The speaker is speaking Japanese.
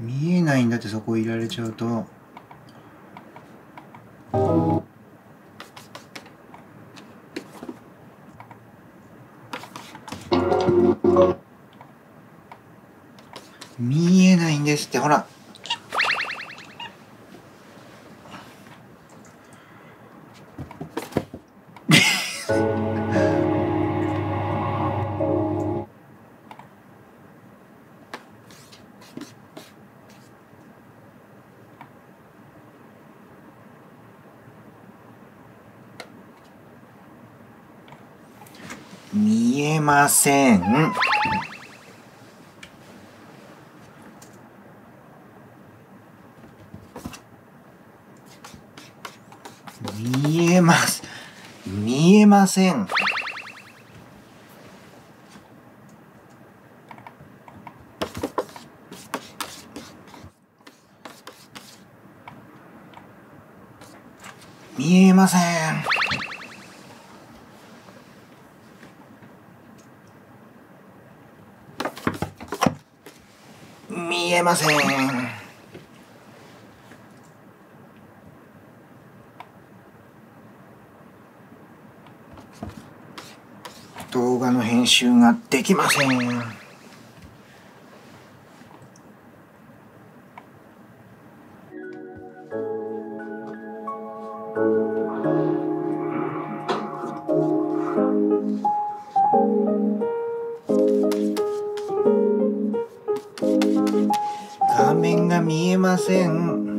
見えないんだってそこいられちゃうと。見えないんですってほら見えません。見えます。見えません。見えません。見えません。動画の編集ができません。画面が見えません。